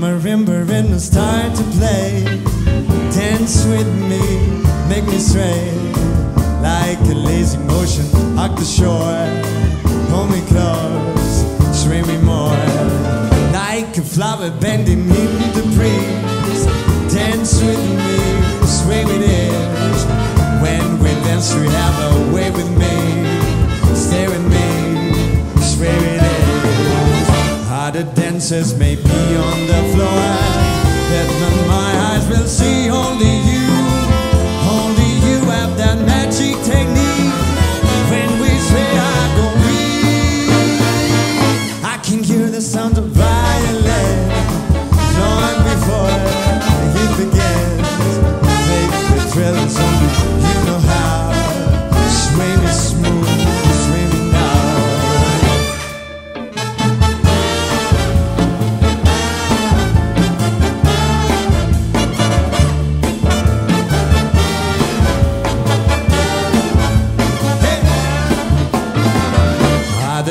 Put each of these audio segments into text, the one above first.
will start to play. Dance with me, make me sway like a lazy motion. Hug the shore, hold me close, swim me more. Like a flower bending in the breeze. Dance with me, sway with it. When we dance, we have a Other dancers may be on the floor, not my eyes will see only you.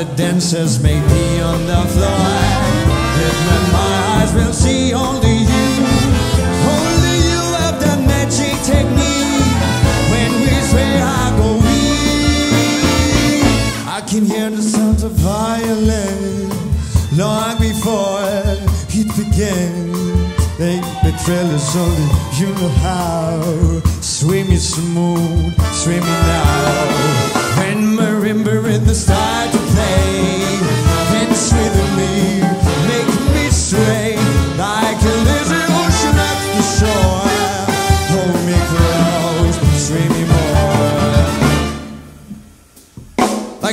Other dancers may be on the floor. If my eyes will see only you. Only you have that magic technique. When we sway, I go weak. I can hear the sounds of violin long before it begins. Baby, thrill is only you know how. Swim me smooth, swim me now. When marimba in the start to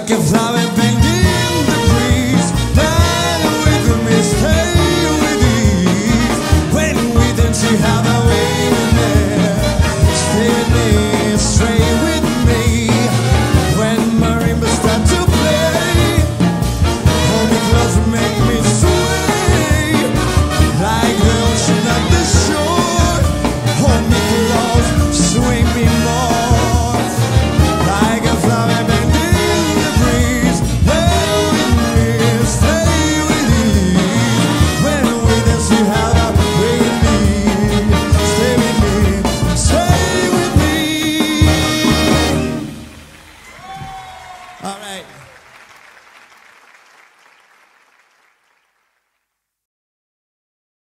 que sabe pedir.